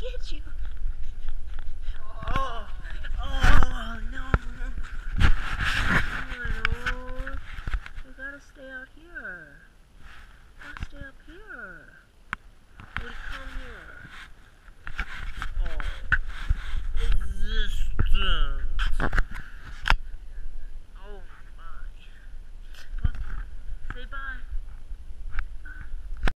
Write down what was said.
get you.